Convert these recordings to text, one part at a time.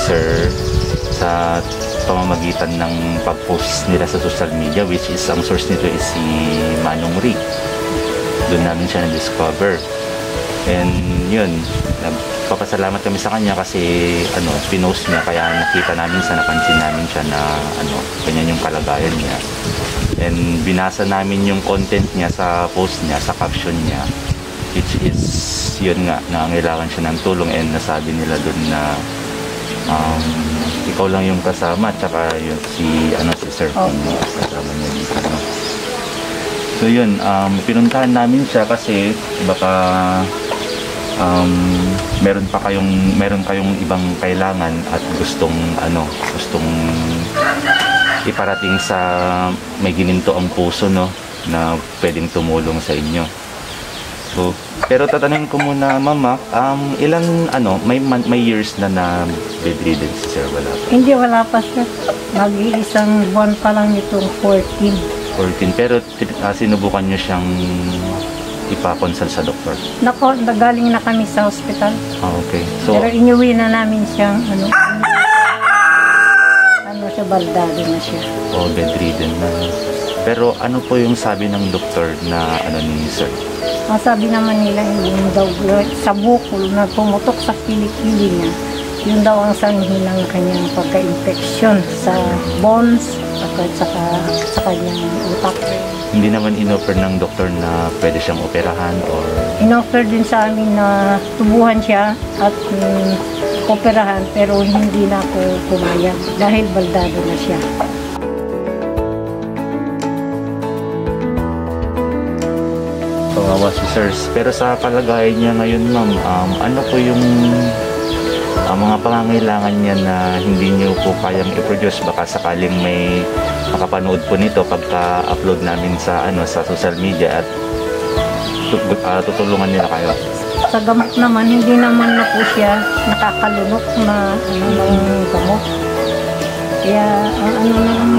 Sir sa pamamagitan ng pag-post nila sa social media which is ang source nito is si Manong Rick. Doon namin siya na-discover. And yun, nagpapasalamat kami sa kanya kasi ano, pinost niya kaya nakita namin sa napansin namin siya na ano, ganyan yung kalagayan niya. And binasa namin yung content niya sa post niya, sa caption niya which is yun nga, nangangailangan siya ng tulong and nasabi nila doon na um, ikaw lang yung kasama tsaka yung si ano si Sir Oh. yung kasama niya dito no? so yun um, pinuntahan namin siya kasi baka um, meron pa kayong meron kayong ibang kailangan at gustong ano gustong iparating sa may gininto ang puso no na pwedeng tumulong sa inyo So, pero tatanungin ko muna, Mama, um, ilang, ano, may, man- may years na na bedridden si Sir wala pa? Hindi, wala pa siya. Mag-iisang buwan pa lang itong 14. 14. Pero uh, sinubukan nyo siyang ipakonsal sa doktor. Nako, nagaling na kami sa hospital. Ah, okay. So, Pero inuwi na namin siyang, ano, ano siya, baldado na siya. oh, bedridden na. Pero ano po yung sabi ng doktor na ano ni Sir? Ang sabi naman nila, yung daw sa bukol na pumutok sa kilikili niya, yun daw ang sanhi ng kanyang pagka-infection sa bones at saka sa kanyang utak. Hindi naman inoffer ng doktor na pwede siyang operahan or Inoffer din sa amin na tubuhan siya at mm, operahan pero hindi na ako pumayag dahil baldado na siya. Kawawa si Sirs. Pero sa palagayan niya ngayon, ma'am, um, ano po yung ah, mga pangangailangan niya na hindi niyo po kayang i-produce? Baka sakaling may makapanood po nito pagka-upload namin sa ano sa social media at ah, tutulungan nila kayo. Sa gamot naman, hindi naman na po siya nakakalunok na ano ng gamot. Kaya ano na lang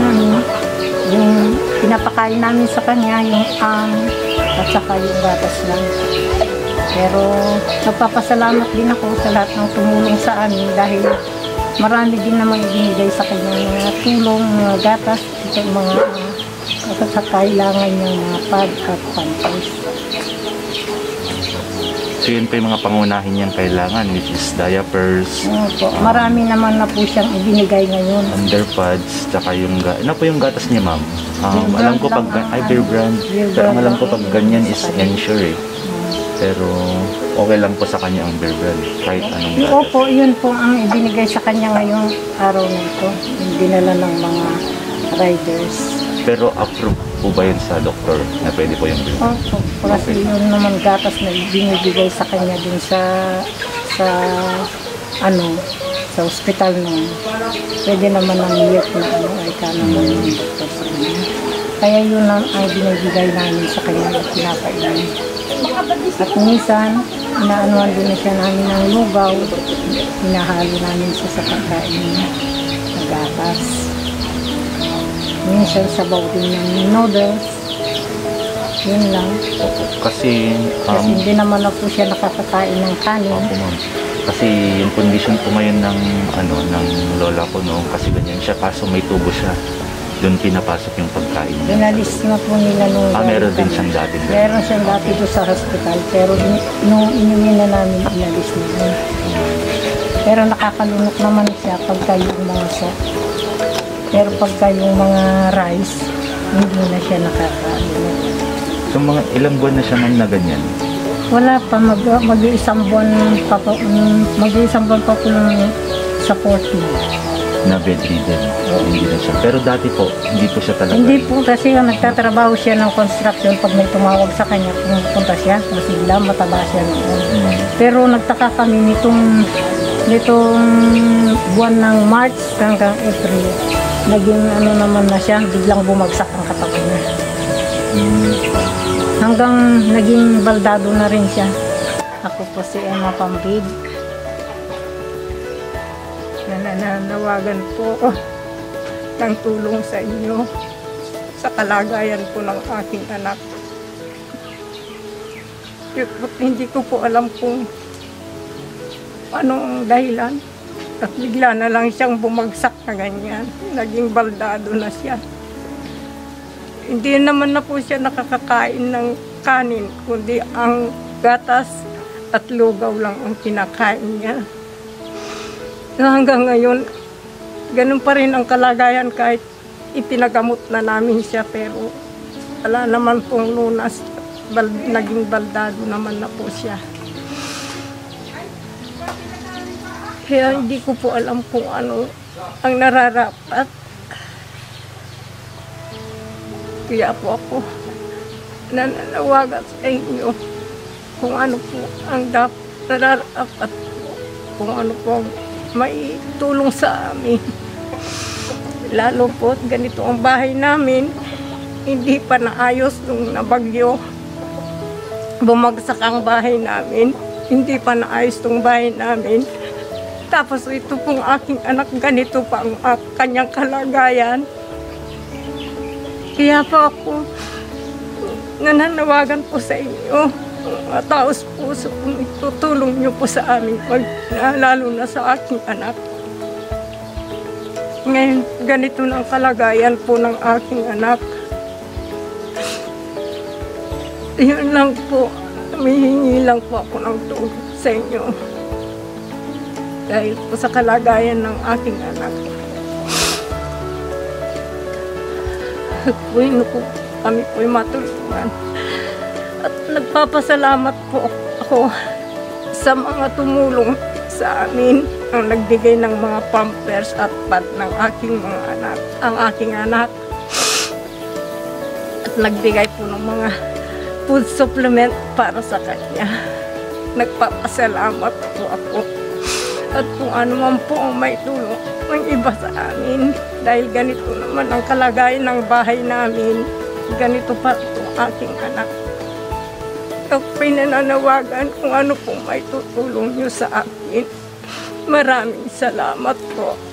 yung pinapakain namin sa kanya, yung ang at saka yung gatas lang. Pero nagpapasalamat din ako sa lahat ng tumulong sa amin dahil marami din naman ibinigay sa kanya mga tulong, mga gatas, at yung mga uh, sa kailangan niyang mga pad at pampers. So yun po yung mga pangunahin niyang kailangan which is diapers, Opo, marami naman na po siyang ibinigay ngayon. underpads, tsaka yung ga- ano po yung gatas niya ma'am? Um, alam ko pag ang ay beer brand, pero alam ko pag ganyan is ensure eh. Pero okay lang po sa kanya ang beer brand kahit anong gatas. Opo, yun po ang ibinigay sa kanya ngayong araw na ito. Yung dinala ng mga riders. Pero approve po ba yun sa doktor na pwede po yung brand? Opo, kasi yun naman gatas na binibigay sa kanya din sa sa ano sa ospital noon. Pwede naman ng milk na ano ay ka naman ng doktor sa kanya. Kaya yun ang ay binibigay namin sa kanya at pinapailan. At minsan, inaanuan din na siya namin ng lugaw. Hinahalo namin siya sa pagkain niya na gatas. Minsan sabaw din ng noodles. Yun lang. Opo. Kasi, Kasi um, hindi naman na po siya nakakakain ng kanin. Opo, ma'am. Kasi yung condition po ngayon ng ano ng lola ko no, kasi ganyan siya kaso may tubo siya. Doon pinapasok yung pagkain niya. Inalis na po nila nung Ah, meron din siyang dati. Meron siyang dati doon sa hospital, pero in- nung inumin na namin, inalis nila. Pero nakakalunok naman siya pagka yung mga soup. Pero pagka yung mga rice, hindi na siya nakakalunok. So mga ilang buwan na siya ma'am na ganyan. Wala pa, mag, mag-iisang buwan pa po, mm, mag-iisang buwan pa po sa 40. na bedridden. Hindi na siya. Pero dati po, hindi po siya talaga. Hindi po kasi yung nagtatrabaho siya ng construction pag may tumawag sa kanya, pumupunta siya, masigla, mataba siya. Mm. Pero nagtaka kami nitong nitong buwan ng March hanggang April, naging ano naman na siya, biglang bumagsak ang katawan niya. Hanggang naging baldado na rin siya. Ako po si Emma Pambid. Nananawagan po ng tulong sa inyo sa kalagayan po ng aking anak. Hindi ko po alam kung anong dahilan. At bigla na lang siyang bumagsak na ganyan. Naging baldado na siya. Hindi naman na po siya nakakakain ng kanin, kundi ang gatas at lugaw lang ang kinakain niya. Hanggang ngayon, ganun pa rin ang kalagayan kahit ipinagamot na namin siya pero wala naman pong lunas. Bal, naging baldado naman na po siya. Kaya hindi ko po alam kung ano ang nararapat. Kaya po ako nananawagan sa inyo kung ano po ang dapat nararapat po. Kung ano po may tulong sa amin. Lalo po ganito ang bahay namin. Hindi pa naayos nung nabagyo. Bumagsak ang bahay namin. Hindi pa naayos tong bahay namin. Tapos ito pong aking anak, ganito pa ang ak- kanyang kalagayan. Kaya po ako nananawagan po sa inyo. Mga taos puso kung itutulong niyo po sa amin, pag, lalo na sa aking anak. Ngayon, ganito na ang kalagayan po ng aking anak. Yun lang po, humihingi lang po ako ng tulong sa inyo. Dahil po sa kalagayan ng aking anak. Puwin ko kami po'y matulungan. At nagpapasalamat po ako sa mga tumulong sa amin ang nagbigay ng mga pampers at pad ng aking mga anak, ang aking anak. At nagbigay po ng mga food supplement para sa kanya. Nagpapasalamat po ako. At kung ano man po ang may tulong ng iba sa amin. Dahil ganito naman ang kalagayan ng bahay namin. Ganito pa itong aking anak. Ako pinananawagan kung ano po may tutulong nyo sa akin. Maraming salamat po.